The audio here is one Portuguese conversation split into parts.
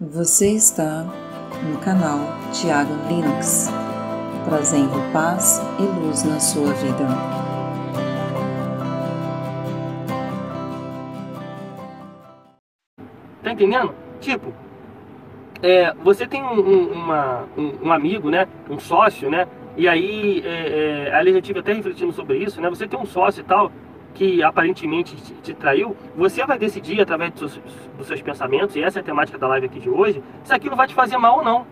Você está no canal Tiago Linux, trazendo paz e luz na sua vida. Tá entendendo? Tipo, é, você tem um, um, uma, um, um, amigo, né? Um sócio, né? E aí, é, é, ali já tive até refletindo sobre isso, né? Você tem um sócio e tal, que aparentemente te, traiu, você vai decidir através dos seus, dos seus, pensamentos, e essa é a temática da live aqui de hoje, se aquilo vai te fazer mal ou não.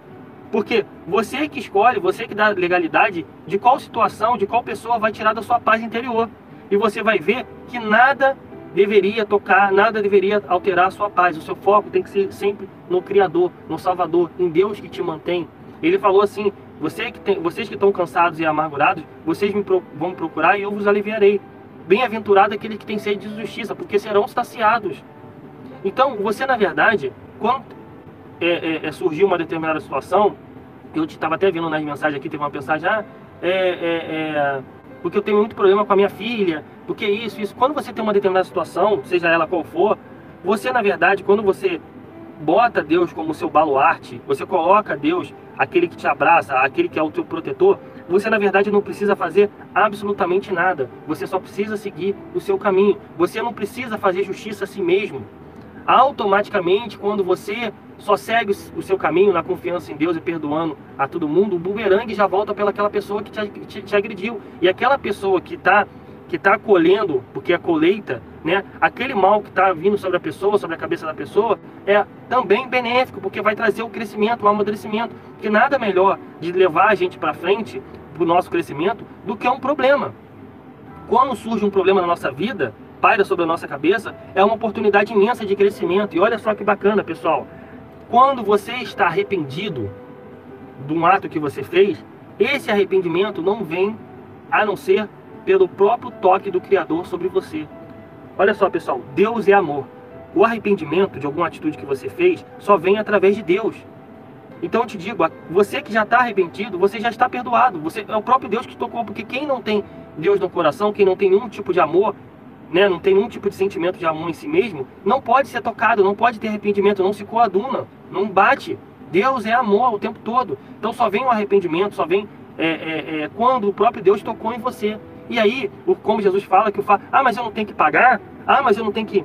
Porque você que escolhe, você que dá legalidade de qual situação, de qual pessoa vai tirar da sua paz interior. E você vai ver que nada deveria tocar, nada deveria alterar a sua paz. O seu foco tem que ser sempre no Criador, no Salvador, em Deus que te mantém. Ele falou assim: você que tem, vocês que estão cansados e amargurados, vocês me pro, vão procurar e eu vos aliviarei. Bem-aventurado aquele que tem sede de justiça, porque serão saciados. Então, você, na verdade, quando é, é, é surgiu uma determinada situação, eu estava até vendo nas mensagens aqui, teve uma mensagem, ah, é, é, é, porque eu tenho muito problema com a minha filha, porque isso, isso. Quando você tem uma determinada situação, seja ela qual for, você, na verdade, quando você bota Deus como seu baluarte, você coloca Deus, aquele que te abraça, aquele que é o teu protetor, você na verdade não precisa fazer absolutamente nada. Você só precisa seguir o seu caminho. Você não precisa fazer justiça a si mesmo. Automaticamente, quando você só segue o seu caminho na confiança em Deus e perdoando a todo mundo, o bumerangue já volta pelaquela pessoa que te, te, te agrediu. E aquela pessoa que está que está colhendo, porque é colheita, né? Aquele mal que está vindo sobre a pessoa, sobre a cabeça da pessoa, é também benéfico, porque vai trazer o crescimento, o amadurecimento. Que nada melhor de levar a gente para frente, para o nosso crescimento, do que um problema. Quando surge um problema na nossa vida, paira sobre a nossa cabeça, é uma oportunidade imensa de crescimento. E olha só que bacana, pessoal. Quando você está arrependido de um ato que você fez, esse arrependimento não vem a não ser pelo próprio toque do Criador sobre você. Olha só, pessoal, Deus é amor. O arrependimento de alguma atitude que você fez só vem através de Deus. Então eu te digo, você que já está arrependido, você já está perdoado. Você é o próprio Deus que tocou, porque quem não tem Deus no coração, quem não tem nenhum tipo de amor, né, não tem nenhum tipo de sentimento de amor em si mesmo, não pode ser tocado, não pode ter arrependimento, não se coaduna, não bate. Deus é amor o tempo todo. Então só vem o arrependimento, só vem é, é, é, quando o próprio Deus tocou em você. E aí, como Jesus fala que eu falo, ah, mas eu não tenho que pagar, ah, mas eu não tenho que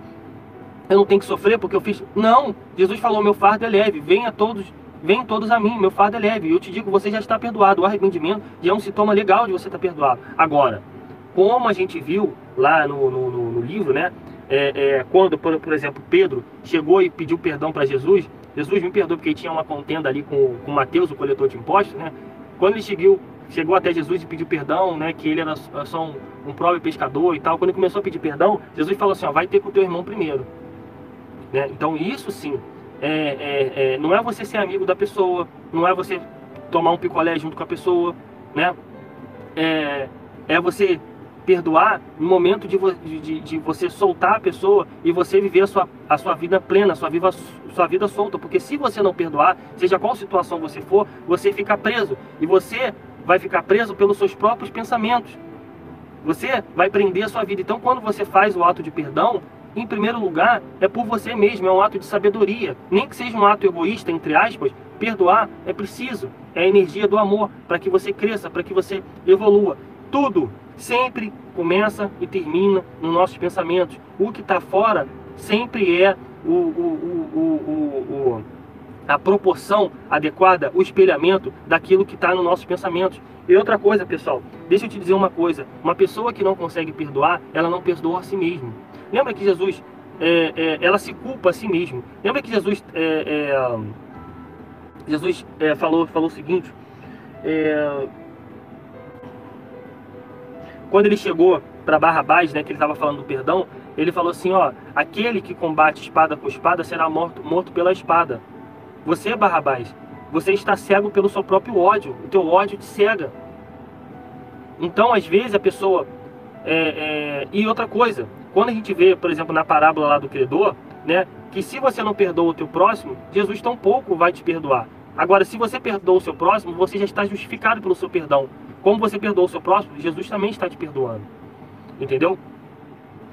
eu não tenho que sofrer porque eu fiz. Não, Jesus falou, meu fardo é leve, venha todos, venham todos a mim, meu fardo é leve. Eu te digo, você já está perdoado. O arrependimento já é um sintoma legal de você estar perdoado. Agora, como a gente viu lá no, no, no, no livro, né? É, é, quando, por, por, exemplo, Pedro chegou e pediu perdão para Jesus, Jesus me perdoou porque tinha uma contenda ali com, com Mateus, o coletor de impostos, né? Quando ele chegou, chegou até Jesus e pediu perdão, né, que ele era só um, um pobre pescador e tal. Quando ele começou a pedir perdão, Jesus falou assim, ó, vai ter com o teu irmão primeiro. Né? Então isso sim, é, é, é, não é você ser amigo da pessoa, não é você tomar um picolé junto com a pessoa, né? É, é você perdoar no momento de, de, de, você soltar a pessoa e você viver a sua, a sua vida plena, a sua, vida, sua vida solta. Porque se você não perdoar, seja qual situação você for, você fica preso. E você vai ficar preso pelos seus próprios pensamentos. Você vai prender a sua vida. Então, quando você faz o ato de perdão, em primeiro lugar, é por você mesmo, é um ato de sabedoria. Nem que seja um ato egoísta, entre aspas, perdoar é preciso. É a energia do amor para que você cresça, para que você evolua. Tudo sempre começa e termina nos nossos pensamentos. O que está fora sempre é o, o, o, o a proporção adequada, o espelhamento daquilo que está nos nossos pensamentos. E outra coisa, pessoal, deixa eu te dizer uma coisa: uma pessoa que não consegue perdoar, ela não perdoa a si mesma. Lembra que Jesus, é, é, ela se culpa a si mesma. Lembra que Jesus, é, é Jesus é, falou, falou o seguinte: é, quando ele chegou para Barrabás, né, que ele estava falando do perdão, ele falou assim: ó, aquele que combate espada com espada será morto, morto pela espada. Você, Barrabás, você está cego pelo seu próprio ódio. O teu ódio te cega. Então, às vezes, a pessoa... É, é... E outra coisa, quando a gente vê, por exemplo, na parábola lá do credor, né, que se você não perdoa o teu próximo, Jesus tampouco vai te perdoar. Agora, se você perdoa o seu próximo, você já está justificado pelo seu perdão. Como você perdoa o seu próximo, Jesus também está te perdoando. Entendeu?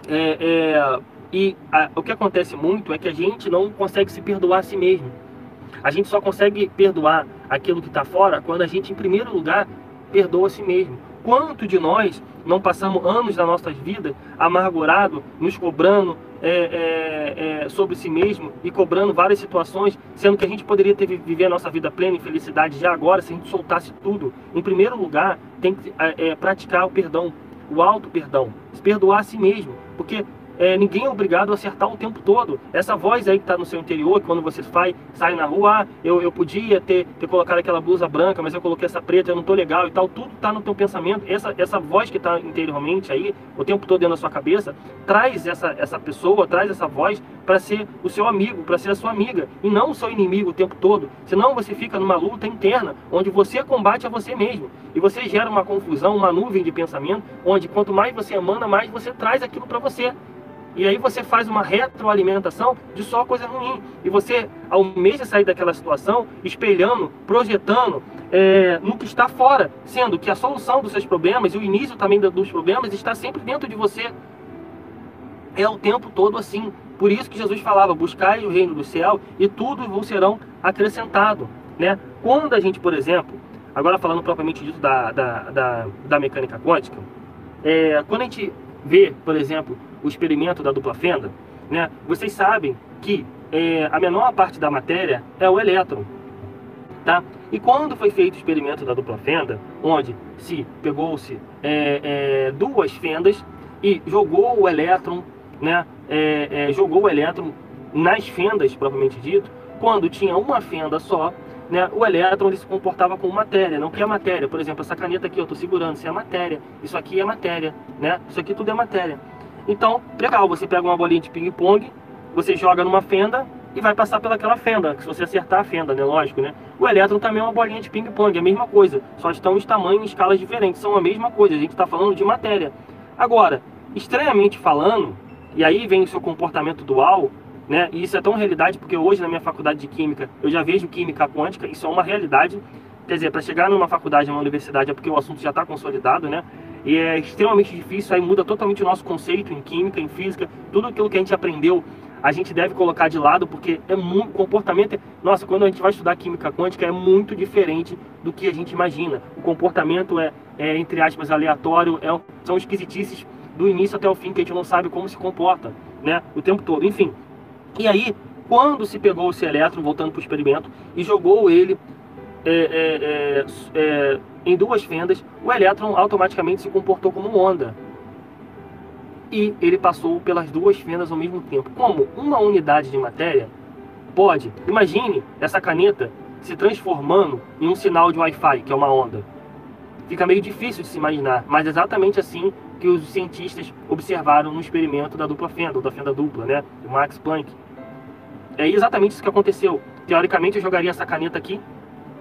É, é, e a, o que acontece muito é que a gente não consegue se perdoar a si mesmo. A gente só consegue perdoar aquilo que está fora quando a gente, em primeiro lugar, perdoa a si mesmo. Quanto de nós não passamos anos da nossas vidas amargurado, nos cobrando é, é, é, sobre si mesmo e cobrando várias situações, sendo que a gente poderia ter viver a nossa vida plena e felicidade já agora se a gente soltasse tudo. Em primeiro lugar, tem que é, é, praticar o perdão, o alto perdão, se perdoar a si mesmo, porque é, ninguém é obrigado a acertar o tempo todo. Essa voz aí que está no seu interior, que quando você sai, sai na rua, ah, eu, eu podia ter, ter colocado aquela blusa branca, mas eu coloquei essa preta, eu não estou legal e tal, tudo está no teu pensamento. Essa, essa voz que está interiormente aí, o tempo todo dentro da sua cabeça, traz essa, essa pessoa, traz essa voz para ser o seu amigo, para ser a sua amiga, e não o seu inimigo o tempo todo. Senão você fica numa luta interna, onde você combate a você mesmo. E você gera uma confusão, uma nuvem de pensamento, onde quanto mais você emana, mais você traz aquilo para você. E aí você faz uma retroalimentação de só coisa ruim. E você almeja sair daquela situação espelhando, projetando é, no que está fora. Sendo que a solução dos seus problemas e o início também dos problemas está sempre dentro de você. É o tempo todo assim. Por isso que Jesus falava, buscai o reino do céu e tudo vos serão acrescentado. Né? Quando a gente, por exemplo, agora falando propriamente disso da, da, da, da mecânica quântica, é, quando a gente vê, por exemplo, o experimento da dupla fenda, né, vocês sabem que é, a menor parte da matéria é o elétron. Tá? E quando foi feito o experimento da dupla fenda, onde se pegou-se é, é, duas fendas e jogou o elétron, né, é, é, jogou o elétron nas fendas, propriamente dito, quando tinha uma fenda só, né, o elétron se comportava como matéria, não que é matéria. Por exemplo, essa caneta aqui eu estou segurando, isso é matéria. Isso aqui é matéria, né? Isso aqui tudo é matéria. Então, legal, você pega uma bolinha de ping-pong, você joga numa fenda e vai passar pelaquela fenda, se você acertar a fenda, né? Lógico, né? O elétron também é uma bolinha de ping-pong, é a mesma coisa, só estão em tamanhos e escalas diferentes, são a mesma coisa, a gente está falando de matéria. Agora, estranhamente falando, e aí vem o seu comportamento dual, né? E isso é tão realidade porque hoje na minha faculdade de Química eu já vejo Química Quântica, isso é uma realidade. Quer dizer, para chegar numa faculdade, numa universidade, é porque o assunto já está consolidado, né? E é extremamente difícil, aí muda totalmente o nosso conceito em química, em física, tudo aquilo que a gente aprendeu, a gente deve colocar de lado, porque é muito comportamento. É, nossa, quando a gente vai estudar química quântica é muito diferente do que a gente imagina. O comportamento é, é entre aspas, aleatório, é, são esquisitices do início até o fim, que a gente não sabe como se comporta, né? O tempo todo. Enfim. E aí, quando se pegou esse elétron, voltando para o experimento, e jogou ele é, é, é, em duas fendas, o elétron automaticamente se comportou como onda. E ele passou pelas duas fendas ao mesmo tempo. Como uma unidade de matéria pode, imagine essa caneta se transformando em um sinal de Wi-Fi, que é uma onda. Fica meio difícil de se imaginar, mas exatamente assim que os cientistas observaram no experimento da dupla fenda, ou da fenda dupla, né, do Max Planck. É exatamente isso que aconteceu. Teoricamente, eu jogaria essa caneta aqui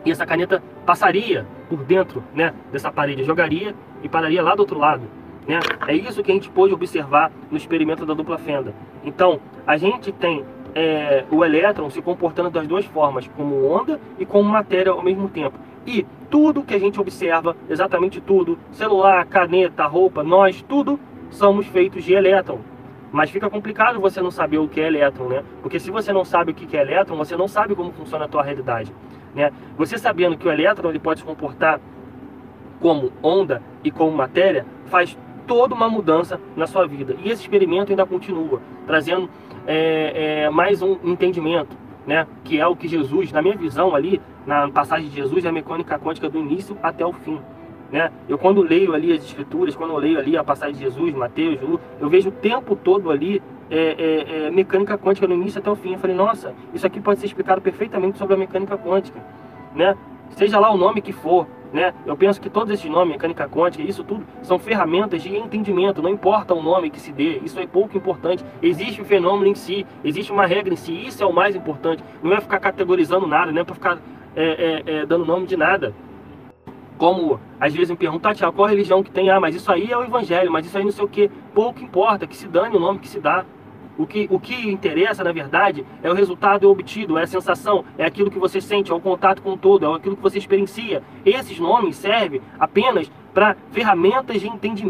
e essa caneta passaria por dentro né, dessa parede, jogaria e pararia lá do outro lado. Né? É isso que a gente pôde observar no experimento da dupla fenda. Então, a gente tem é, o elétron se comportando das duas formas, como onda e como matéria ao mesmo tempo. E tudo que a gente observa, exatamente tudo, celular, caneta, roupa, nós, tudo somos feitos de elétron. Mas fica complicado você não saber o que é elétron, né? Porque se você não sabe o que é elétron, você não sabe como funciona a tua realidade. Né? Você sabendo que o elétron ele pode se comportar como onda e como matéria, faz toda uma mudança na sua vida. E esse experimento ainda continua, trazendo é, é, mais um entendimento, né? que é o que Jesus, na minha visão ali, na passagem de Jesus, é a mecânica quântica do início até o fim. Né? Eu quando leio ali as escrituras, quando eu leio ali a passagem de Jesus, Mateus, eu vejo o tempo todo ali é, é, é, mecânica quântica no início até o fim. Eu falei, nossa, isso aqui pode ser explicado perfeitamente sobre a mecânica quântica, né? Seja lá o nome que for, né? Eu penso que todos esses nomes, mecânica quântica, isso tudo são ferramentas de entendimento, não importa o nome que se dê, isso é pouco importante. Existe o fenômeno em si, existe uma regra em si, isso é o mais importante. Não é ficar categorizando nada, não é para ficar é, é, é, dando nome de nada. Como às vezes me perguntam, ah, qual religião que tem? Ah, mas isso aí é o evangelho, mas isso aí não sei o que. Pouco importa, que se dane o nome que se dá. O que, o que interessa, na verdade, é o resultado obtido, é a sensação, é aquilo que você sente, é o contato com o todo, é aquilo que você experiencia. Esses nomes servem apenas para ferramentas de entendimento